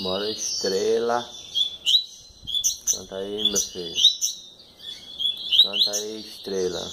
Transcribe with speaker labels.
Speaker 1: Bora estrela. Canta aí, meu filho. Canta aí, estrela.